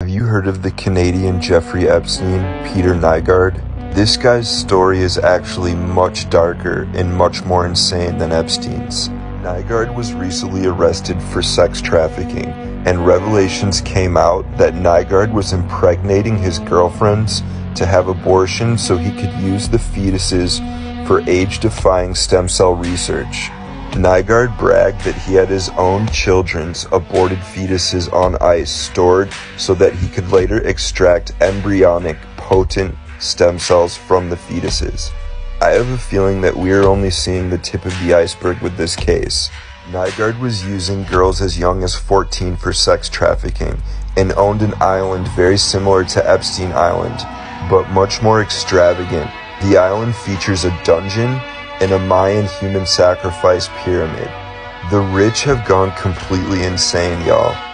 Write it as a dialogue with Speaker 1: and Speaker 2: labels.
Speaker 1: Have you heard of the Canadian Jeffrey Epstein, Peter Nygard? This guy's story is actually much darker and much more insane than Epstein's. Nygard was recently arrested for sex trafficking, and revelations came out that Nygard was impregnating his girlfriends to have abortions so he could use the fetuses for age defying stem cell research. Nygard bragged that he had his own children's aborted fetuses on ice stored so that he could later extract embryonic, potent stem cells from the fetuses. I have a feeling that we are only seeing the tip of the iceberg with this case. Nygard was using girls as young as 14 for sex trafficking and owned an island very similar to Epstein Island, but much more extravagant. The island features a dungeon and a Mayan human sacrifice pyramid. The rich have gone completely insane, y'all.